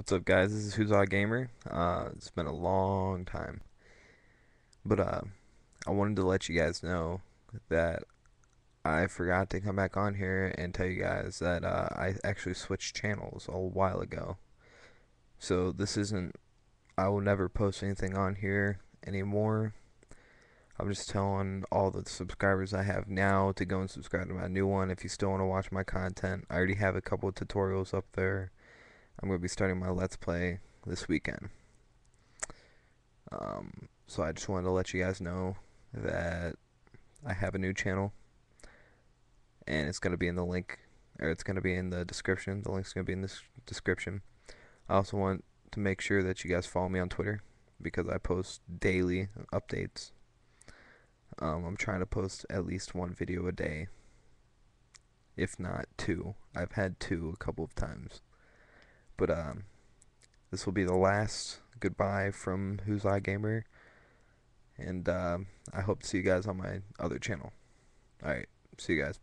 What's up, guys? This is HuzzahGamer. Uh, it's been a long time, but uh, I wanted to let you guys know that I forgot to come back on here and tell you guys that uh, I actually switched channels a while ago. So this isn't. I will never post anything on here anymore. I'm just telling all the subscribers I have now to go and subscribe to my new one if you still want to watch my content. I already have a couple of tutorials up there. I'm going to be starting my Let's Play this weekend. Um, so I just wanted to let you guys know that I have a new channel. And it's going to be in the link, or it's going to be in the description. The link's going to be in the description. I also want to make sure that you guys follow me on Twitter because I post daily updates. Um, I'm trying to post at least one video a day, if not two. I've had two a couple of times. But um, this will be the last goodbye from HuzzahGamer, and uh, I hope to see you guys on my other channel. All right, see you guys.